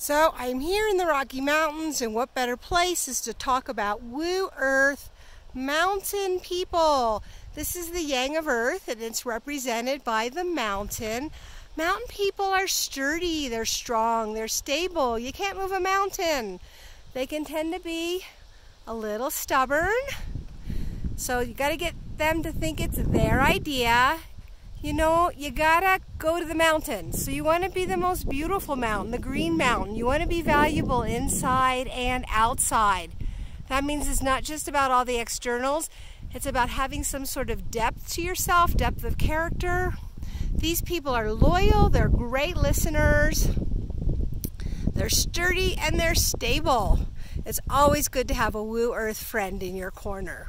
So I'm here in the Rocky Mountains, and what better place is to talk about Wu Earth mountain people. This is the Yang of Earth, and it's represented by the mountain. Mountain people are sturdy, they're strong, they're stable. You can't move a mountain. They can tend to be a little stubborn. So you got to get them to think it's their idea you know, you gotta go to the mountains. So you want to be the most beautiful mountain, the green mountain. You want to be valuable inside and outside. That means it's not just about all the externals, it's about having some sort of depth to yourself, depth of character. These people are loyal, they're great listeners, they're sturdy, and they're stable. It's always good to have a Wu Earth friend in your corner.